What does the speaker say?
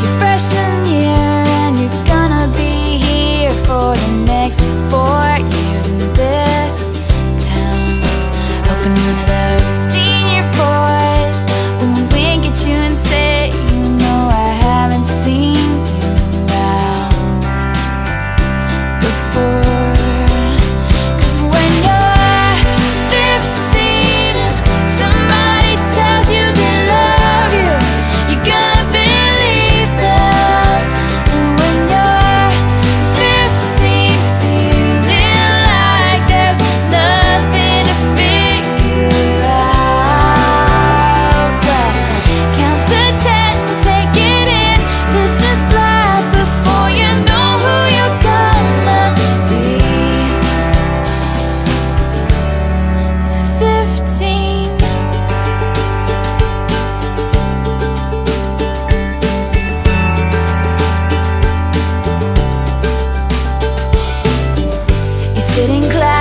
It's your freshman year and you're gonna be here for the next four years in this town. Hoping one of those sitting cloud